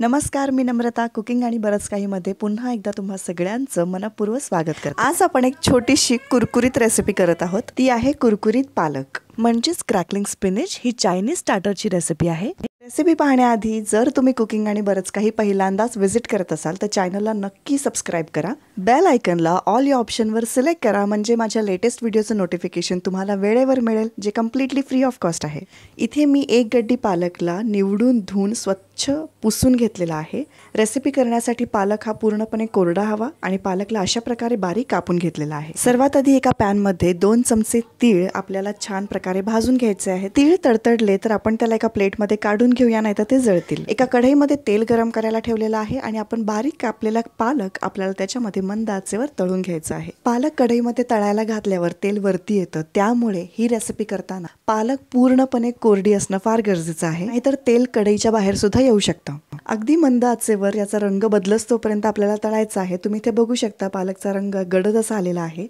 नमस्कार मी नम्रता. कुकिंग आणि बरंच काहीमध्ये पुन्हा एकदा तुम्हा सगळ्यांचं मनपूर्वक स्वागत करतो. आज आपण एक छोटीशी कुरकुरीत रेसिपी करत आहोत. ती आहे कुरकुरीत पालक. म्हणजेच क्रॅकलिंग स्पिनिच ही चायनीज स्टार्टरची रेसिपी आहे. रेसिपी पाहण्याआधी जर तुम्ही कुकिंग आणि बरंच काही पहिल्यांदाच व्हिजिट करत असाल तर चॅनलला नक्की सबस्क्राईब करा. बेल आयकनला ऑल या ऑप्शनवर सिलेक्ट करा म्हणजे माझ्या लेटेस्ट व्हिडिओचं नोटिफिकेशन तुम्हाला वेळेवर मिळेल जे कम्प्लिटली फ्री ऑफ कॉस्ट आहे. इथे मी एक गड्डी पालकला निवडून धुवून स्वच्छ पुसून घेतलेला आहे. रेसिपी करण्यासाठी पालक हा पूर्णपणे कोरडा हवा आणि पालकला अशा प्रकारे बारीक कापून घेतलेला आहे. सर्वात आधी एका पॅनमध्ये दोन चमचे तीळ आपल्याला छान प्रकारे भाजून घ्यायचे आहे. तीळ तडतडले तर आपण त्याला एका प्लेटमध्ये काढून घेऊया नाही तर ते जळतील. एका कढईमध्ये तेल गरम करायला ठेवलेलं आहे आणि आपण बारीक कापलेला पालक आपल्याला त्याच्यामध्ये मंद आचेवर तळून घ्यायचं आहे. पालक कढईमध्ये तळायला घातल्यावर तेल वरती येतं. त्यामुळे ही रेसिपी करताना पालक पूर्णपणे कोरडी असणं फार गरजेचं आहे. नाहीतर तेल कढईच्या बाहेर सुद्धा येऊ शकतं. अगदी मंद आचेवर याचा रंग बदलसतोपर्यंत आपल्याला तळायचा आहे. तुम्ही ते बघू शकता पालकचा रंग गडद असा आलेला आहे.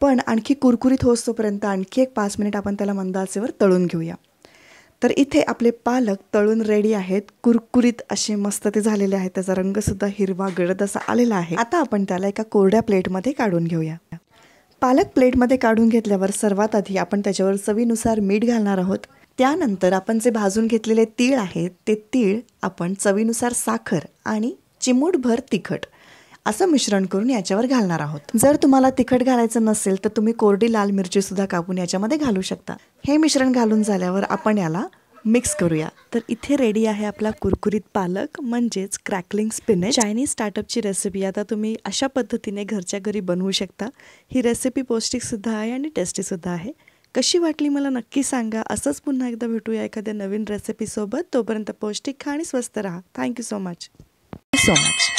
पण आणखी कुरकुरीत होसतोपर्यंत आणखी एक पाच मिनिट आपण त्याला मंद आचेवर तळून घेऊया. तर इथे आपले पालक तळून रेडी आहेत. कुरकुरीत असे मस्त ते झालेले आहेत त्याचा रंगसुद्धा हिरवा गडद असा आलेला आहे. आता आपण त्याला एका कोरड्या प्लेटमध्ये काढून घेऊया. पालक प्लेटमध्ये काढून घेतल्यावर सर्वात आधी आपण त्याच्यावर चवीनुसार मीठ घालणार आहोत. त्यानंतर आपण जे भाजून घेतलेले तीळ आहेत ते तीळ आपण चवीनुसार साखर आणि चिमूटभर तिखट असं मिश्रण करून याच्यावर घालणार आहोत. जर तुम्हाला तिखट घालायचं नसेल तर तुम्ही कोरडी लाल मिरची सुद्धा कापून याच्यामध्ये घालू शकता. हे मिश्रण घालून झाल्यावर आपण याला मिक्स करूया. तर इथे रेडी आहे आपला कुरकुरीत पालक म्हणजेच क्रॅकलिंग स्पिनेच. चायनीज स्टार्टअपची रेसिपी आता तुम्ही अशा पद्धतीने घरच्या घरी बनवू शकता. ही रेसिपी पौष्टिकसुद्धा आहे आणि टेस्टीसुद्धा आहे. कशी वाटली मला नक्की सांगा. असंच पुन्हा एकदा भेटूया एखाद्या नवीन रेसिपीसोबत तोपर्यंत पौष्टिक खा आणि स्वस्त राहा. Thank you so much so much